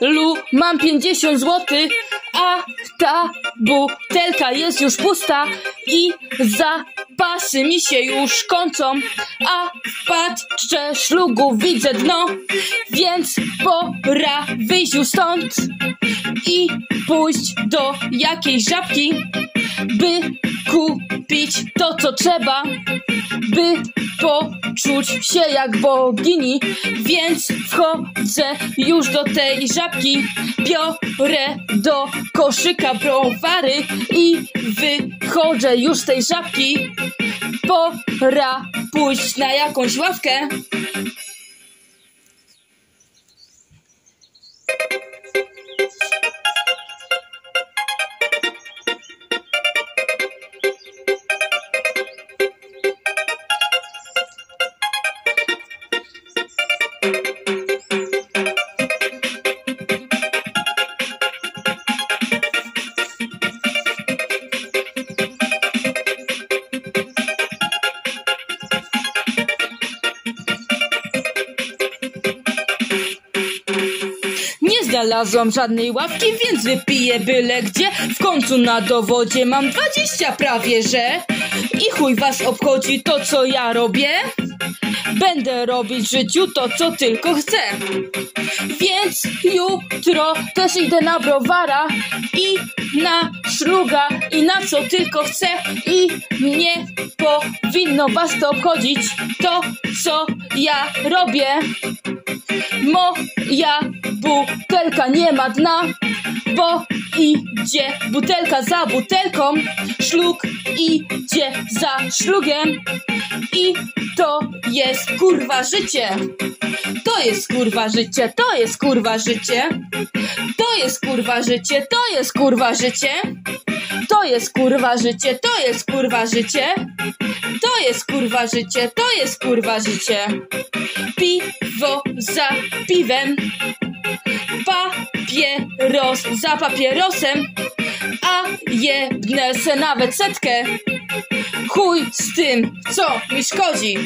W mam 50 złotych, a ta butelka jest już pusta i zapasy mi się już kończą, a paczce szlugu widzę dno, więc pora wyjść już stąd i pójść do jakiejś żabki, by kupić to, co trzeba, by poczuć się jak bogini, więc wchodzę już do tej żabki, biorę do koszyka browary i wychodzę już z tej żabki. Pora pójść na jakąś ławkę. Znalazłam żadnej ławki, więc wypiję byle gdzie. W końcu na dowodzie mam dwadzieścia prawie, że. I chuj was obchodzi to, co ja robię. Będę robić w życiu to, co tylko chcę. Więc jutro też idę na browara i na szluga i na co tylko chcę. I nie powinno was to obchodzić to, co ja robię. Moja butelka nie ma dna, bo idzie butelka za butelką, szlug idzie za szlugiem i to jest kurwa życie. To jest kurwa życie, to jest kurwa życie. To jest kurwa życie, to jest kurwa życie. To jest kurwa życie, to jest kurwa życie. To jest kurwa życie, to jest kurwa życie. Piwo za piwem, papieros za papierosem, a jebnę se nawet setkę. Chuj z tym, co mi szkodzi.